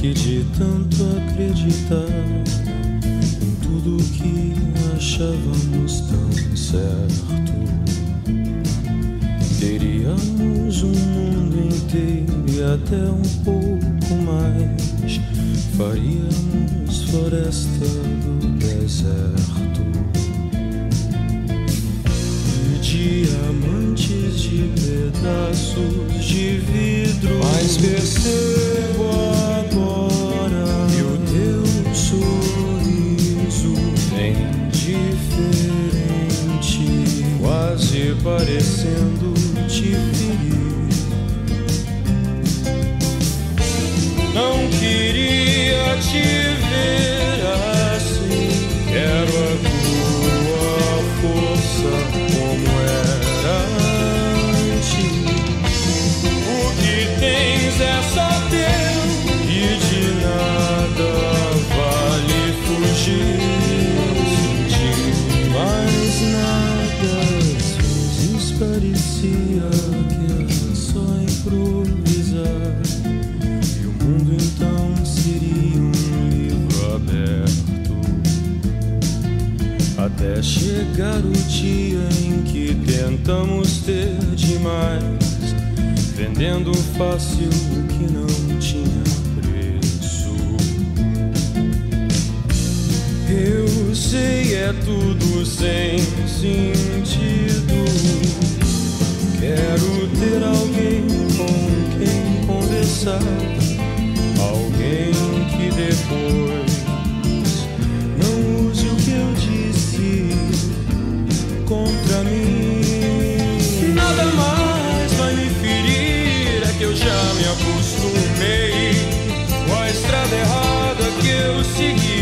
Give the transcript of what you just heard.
que de tanto acreditar em tudo que achávamos tão certo, teríamos um mundo inteiro e até um pouco mais. Faríamos floresta do deserto parecendo te ferir. Não queria te ver assim. Quero a tua força como era antes. O que tens é só teu parecia que era só improvisar. E o mundo então seria um livro aberto. Até chegar o dia em que tentamos ter demais, vendendo fácil o que não tinha preço. Eu sei, é tudo sem sentido. Quero ter alguém com quem conversar, alguém que depois não use o que eu disse contra mim. Nada mais vai me ferir, é que eu já me acostumei com a estrada errada que eu segui.